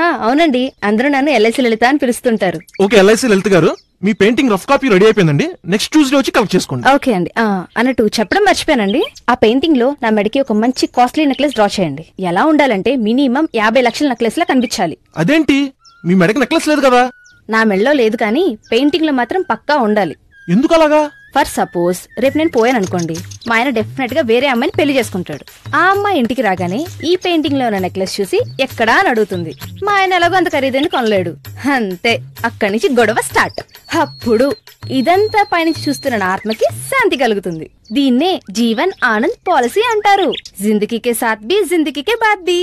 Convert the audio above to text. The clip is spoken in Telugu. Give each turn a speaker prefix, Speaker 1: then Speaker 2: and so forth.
Speaker 1: అవునండి. అందరూ నన్ను ఎల్ఐసి లలిత అని పిలుస్తుంటారు.
Speaker 2: ఓకే ఎల్ఐసి లలిత్ గారు మీ పెయింటింగ్ రఫ్ కాపీ రెడీ అయిపోయిందండి. నెక్స్ట్ ట్యూస్డే వచ్చి కలెక్ట్ చేసుకోండి.
Speaker 1: ఓకే అండి. అన్నట్టు చెప్పడం మర్చిపోయానండి. ఆ పెయింటింగ్లో నా మెడకి ఒక మంచి కాస్ట్లీ నెక్లెస్ డ్రా చేయండి. ఎలా ఉండాలంటే మినిమం యాభై లక్షల నెక్లెస్ లా కనిపించాలి.
Speaker 2: అదేంటి? మీ మెడకి నెక్లెస్ లేదు కదా?
Speaker 1: నా మెడలో లేదు కానీ పెయింటింగ్లో మాత్రం పక్కా ఉండాలి.
Speaker 2: ఎందుకు అలాగా
Speaker 1: ఫర్ సపోజ్ రేపు నేను పోయాను అనుకోండి మా ఆయన డెఫినెట్గా వేరే అమ్మాయిని పెళ్ళి చేసుకుంటాడు. ఆ అమ్మాయి ఇంటికి రాగానే ఈ పెయింటింగ్లో ఉన్న నెక్లెస్ చూసి ఎక్కడా అని అడుగుతుంది. మా ఆయన ఎలాగో అంత ఖరీదైన కొనలేడు. అంతే అక్కడి నుంచి గొడవ స్టార్ట్ అప్పుడు ఇదంతా పైనుంచి చూస్తున్న నా ఆత్మకి శాంతి కలుగుతుంది. దీన్నే జీవన్ ఆనంద్ పాలసీ అంటారు. జిందగీకే సాత్ బి జిందగీకే బాద్ బి